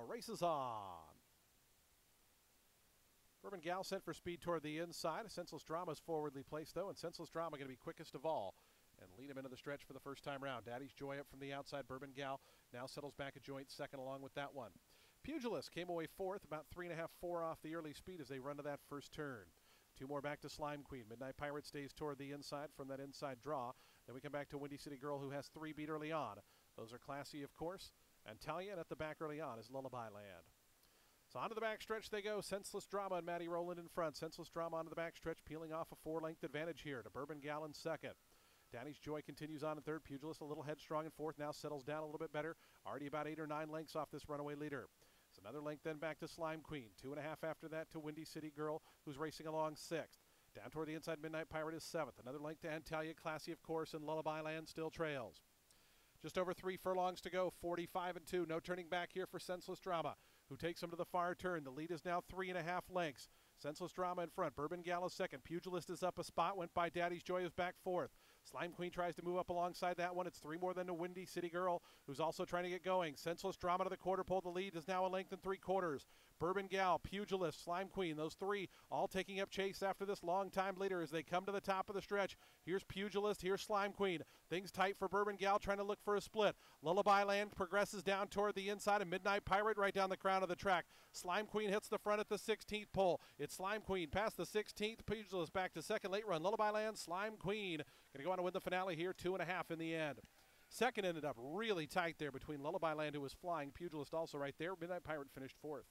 The race is on. Bourbon Gal sent for speed toward the inside. Senseless Drama is forwardly placed, though, and Senseless Drama going to be quickest of all and lead him into the stretch for the first time round. Daddy's Joy up from the outside. Bourbon Gal now settles back a joint second along with that one. Pugilist came away fourth, about three and a half, four off the early speed as they run to that first turn. Two more back to Slime Queen. Midnight Pirate stays toward the inside from that inside draw. Then we come back to Windy City Girl, who has three beat early on. Those are classy, of course. And Talia, and at the back early on is Lullaby Land. So onto the back stretch they go. Senseless Drama and Maddie Rowland in front. Senseless Drama onto the back stretch, peeling off a four-length advantage here to Bourbon Gal in second. Daddy's Joy continues on in third. Pugilist a little headstrong in fourth. Now settles down a little bit better. Already about eight or nine lengths off this runaway leader. It's another length then back to Slime Queen. Two and a half after that to Windy City Girl, who's racing along sixth. Down toward the inside, Midnight Pirate is seventh. Another length to Antalya, Classy, of course, and Lullaby Land still trails. Just over three furlongs to go, 45 and 2. No turning back here for Senseless Drama, who takes him to the far turn. The lead is now three and a half lengths. Senseless Drama in front. Bourbon Gal is second. Pugilist is up a spot. Went by Daddy's Joy is back fourth. Slime Queen tries to move up alongside that one. It's three more than the Windy City Girl, who's also trying to get going. Senseless Drama to the quarter pole. The lead is now a length and three quarters. Bourbon Gal, Pugilist, Slime Queen, those three all taking up chase after this long time leader as they come to the top of the stretch. Here's Pugilist, here's Slime Queen. Things tight for Bourbon Gal trying to look for a split. Lullaby Land progresses down toward the inside, and Midnight Pirate right down the crown of the track. Slime Queen hits the front at the 16th pole. It's Slime Queen past the 16th. Pugilist back to second late run. Lullaby Land, Slime Queen. Going to go on to win the finale here, two and a half in the end. Second ended up really tight there between Lullaby Land, who was flying. Pugilist also right there. Midnight Pirate finished fourth.